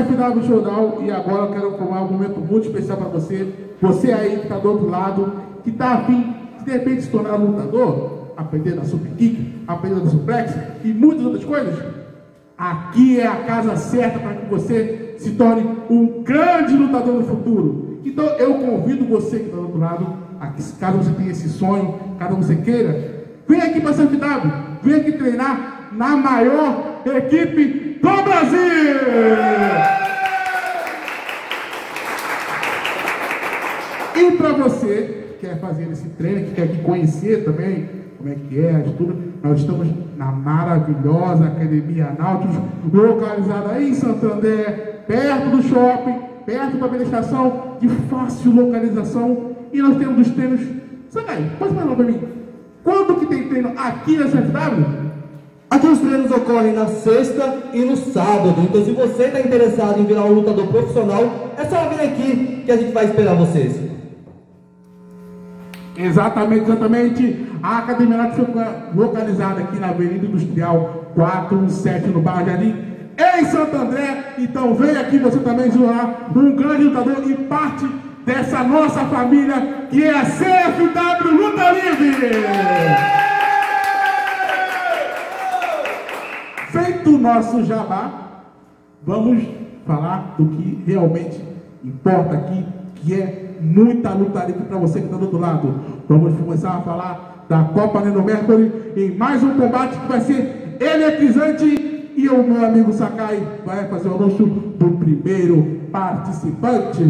no CFW Showdown e agora eu quero formar um momento muito especial para você. Você aí que está do outro lado, que está afim de de repente se tornar lutador, aprender da super kick, aprender da suplex e muitas outras coisas. Aqui é a casa certa para que você se torne um grande lutador no futuro. Então eu convido você que está do outro lado, a que, caso você tenha esse sonho, caso você queira, vem aqui para a CFW, vem aqui treinar na maior equipe do Brasil! E para você que quer fazer esse treino, que quer conhecer também como é que é, tudo, nós estamos na maravilhosa Academia Náuticos, localizada aí em Santo André, perto do shopping, perto da estação, de fácil localização. E nós temos os treinos. Sagai, pode falar para mim? Quando que tem treino aqui na CFW? Aqui os treinos ocorrem na sexta e no sábado. Então, se você está interessado em virar um lutador profissional, é só vir aqui que a gente vai esperar vocês. Exatamente, exatamente. A Academia Náutica fica localizada aqui na Avenida Industrial 417, no bairro Jardim, em Santo André. Então, vem aqui você também zoar um grande lutador e parte dessa nossa família que é a CFW Luta Livre. Feito o nosso jabá, vamos falar do que realmente importa aqui, que é muita luta livre para você que está do outro lado. Vamos começar a falar da Copa Neno Mercury em mais um combate que vai ser eletrizante e o meu amigo Sakai vai fazer o anúncio do primeiro participante.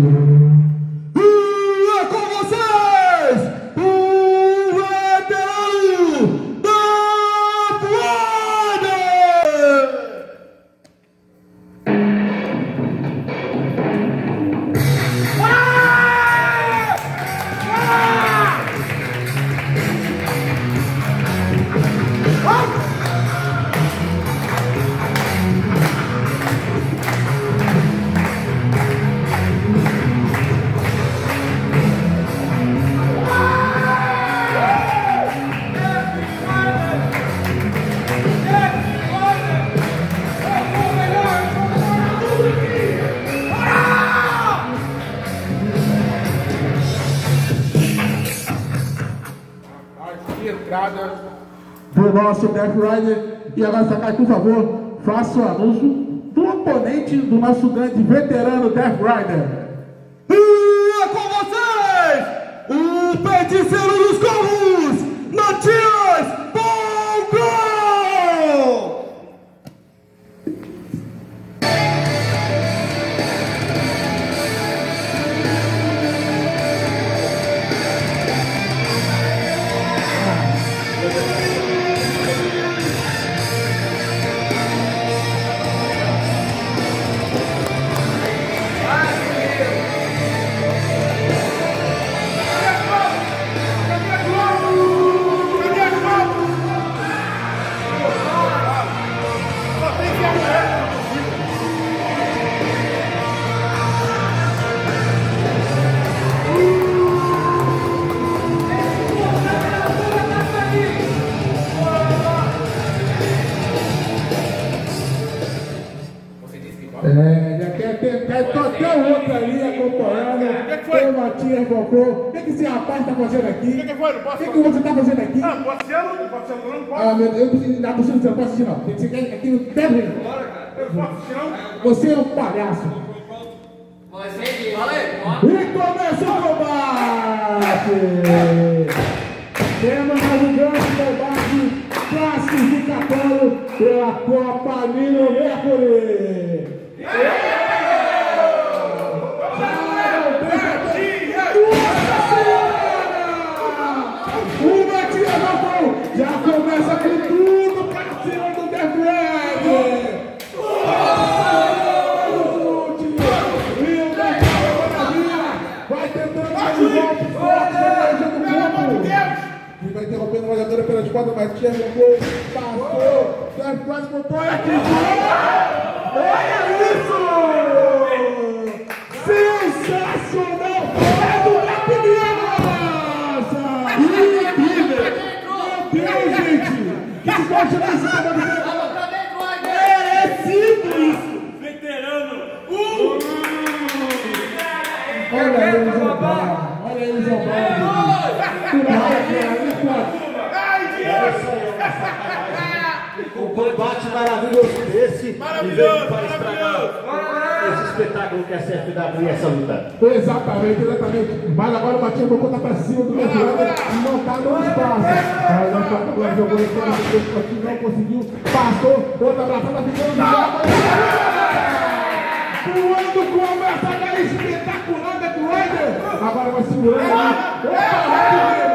Nosso Death Rider. E agora, Sakai, por favor, faça o anúncio do oponente do nosso grande veterano Death Rider. Acompanhando. Tem o Matias Bocô. O que, que esse rapaz está fazendo aqui? O que, que foi? Não O posso que, que você está fazendo aqui? Ah, pode ser, não pode ser, não pode. Ah, meu Deus, eu preciso dar você, você não pode assistir, não. Tem que ser aqui no dele. Eu não posso assistir, não? Você é um palhaço. E começou o combate! Temos mais um grande combate classificatório pela Copa Nino Mercury. O maravilhoso desse. Maravilhoso, estragar esse espetáculo que é a CFW e essa luta. Exatamente, exatamente. Mas agora o Matinho Bocô tá pra cima do meu lado e não tá no espaço. Aí não tá agora jogou em cima do aqui, não conseguiu. Passou, outra braçada ficando no Voando como essa galera espetacular da Rider. Agora vai segurando ali. Opa, vai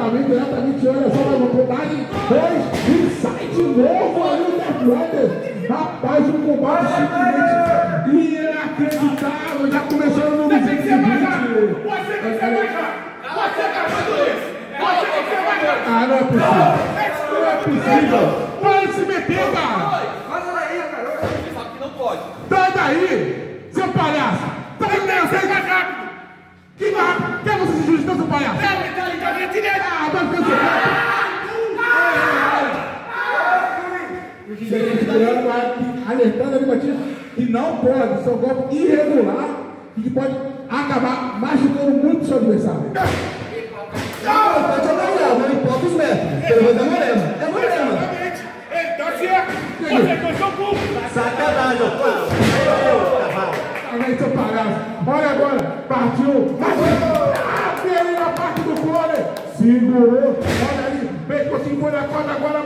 Exatamente, exatamente. Olha só, o combate dois e sai de novo ali o Death Rider. Rapaz, um combate simplesmente inacreditável. Já começou no Você que mais seguinte. rápido. Você tem que ser mais rápido. Você que mais rápido. Você que ser mais rápido. Ah, não é possível. Não é possível. Para de se meter, cara. Sabe que não pode. Sai daí, seu palhaço. Tá Você tem que ser entendendo? mais rápido. Que rápido. Quer você se justiça, seu palhaço? Não, tá ligado na direita. Ah, vai ficar segurando, mas alertando ali, Batista, que não pode, são golpe irregular e que pode acabar machucando muito seu adversário. Não, pode avaliar, não importa os métodos. Pelo menos é morena. É morena. Exatamente. Ele tá certo. Você são burros. Sacanagem, ó. Ô, cavalo. Aí, seu palhaço, olha agora, partiu, partiu, ali na parte do cone, segurou, olha ali, pescocinho foi na corda, agora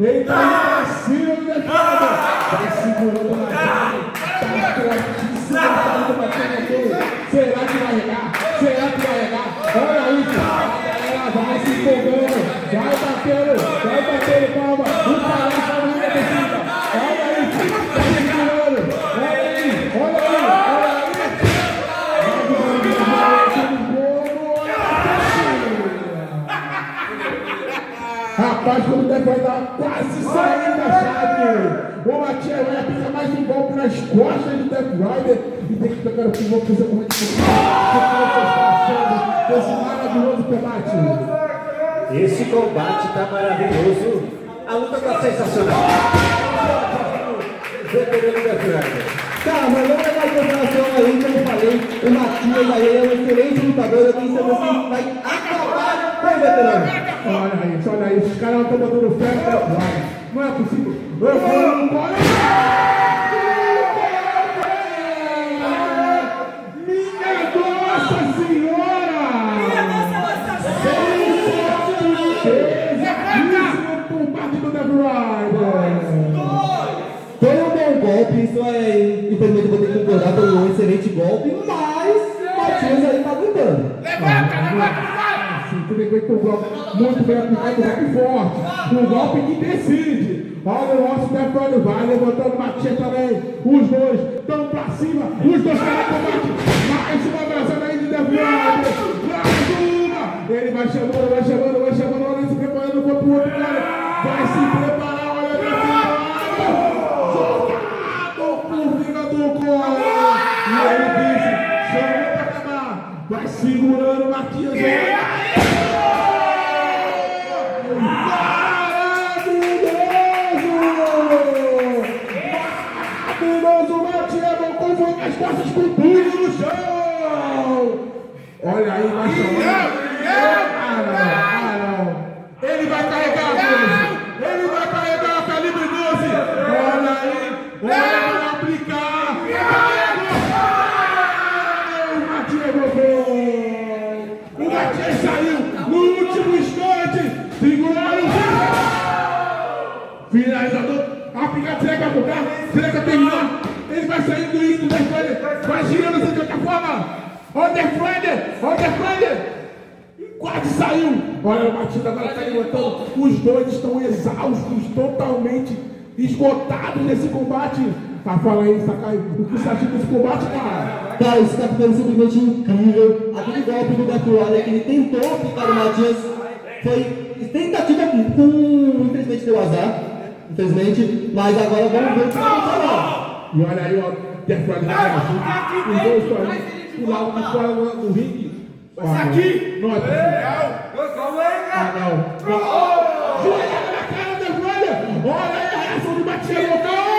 ele tá cima do Death Vai segurando na cara, tá fortíssimo, tá indo cima dele. Será que vai regar? Será que vai regar? Olha isso, a galera vai se empolgando, vai batendo, vai batendo palma, o palhaço tá pra cima. Olha isso, tá segurando, olha aí, olha aí, olha aí. Rapaz, quando Deco vai dar quase saindo da chave, o Matias vai aplicar mais um golpe nas costas do Death Rider e tem que pegar o pivô fazer como é que você está achando desse maravilhoso combate. Esse combate tá maravilhoso. A luta tá sensacional. Rider. Tá, mas vamos levar em consideração aí, como eu falei, o Matias aí é um excelente lutador. Eu tenho certeza que vai acabar com o veterano. Olha isso, olha isso, os caras não estão botando fé no Death Rider. Não é possível. Eu vou no Sim, tudo bem que o golpe muito bem aplicado, um golpe forte, um golpe que decide. Olha o nosso Rider vai levantando o Matias também. Os dois estão pra cima, os dois caras combate. Mais uma abraçada aí de Rider. Mais uma! Ele vai chamando, vai chamando, vai chamando, olha se preparando para o outro lado. Vai se preparar, olha Death Rider. Jogado por cima do colo. E ele disse, acabar. Vai segurando o Matias. Maravilhoso! Maravilhoso! Matias Mocon foi com as costas com tudo no chão! Olha aí, vai chamar. Ah, será que vai mudar? Será que vai terminar? Ele vai saindo do índio, Death Rider. Vai girando assim de outra forma. Death Rider. Quase saiu. Olha a batida agora está levantando. Os dois estão exaustos, totalmente esgotados nesse combate. Ah, fala aí, Sakai, o que você acha desse combate, cara? Cara, esse capitão simplesmente incrível. Aquele golpe do Olha que ele tentou aplicar o Matias foi tentativa com. Infelizmente deu azar. Infelizmente. Mas agora vamos ver o que vai funcionar. E olha aí, ó, Death Rider Os dois o lado de fora do ringue. Olha aqui! Não é Ah, não. Não. Joelhada na cara do Death Rider! Olha aí a reação local!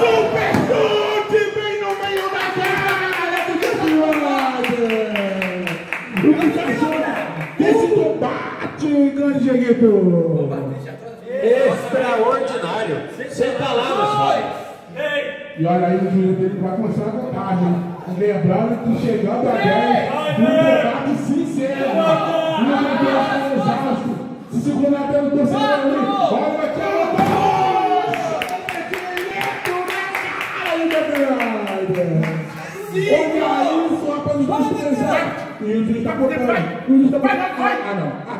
Super chute bem no meio da cara do! O que você achou desse combate, grande Jeguito? Olha aí o juiz dele vai começar a contagem. Lembrando que chegando a 10, um combate sincero. E o campeão está exausto. Se segurando pelo torcedor ali. Olha aqui, Olha isso, rapaz, os dois presentes. E o juiz está botando. O juiz está botando. Ah, não. Ah,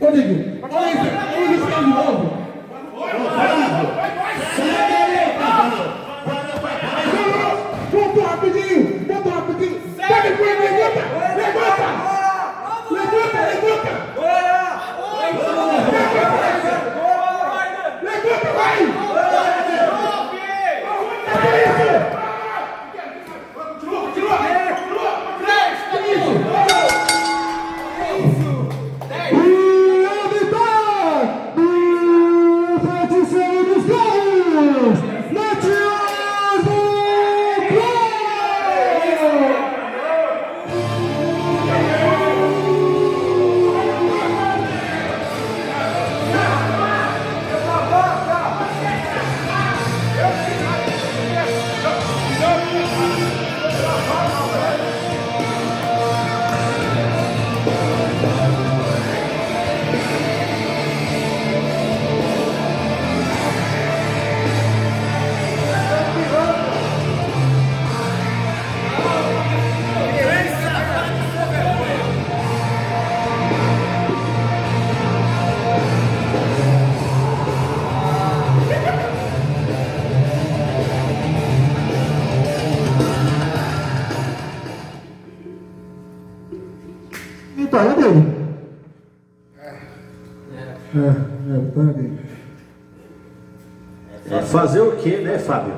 não. Ô, Diego, olha isso. O juiz de novo. É, é, vitória dele. É fazer o quê, né, Fábio?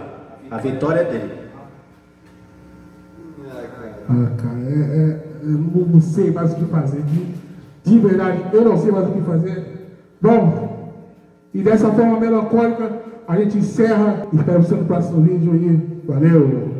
A vitória é dele. Ah, cara, é, é, eu não, não sei mais o que fazer. De, de verdade, eu não sei mais o que fazer. Bom, e dessa forma melancólica, a gente encerra. Espero você no próximo vídeo e valeu!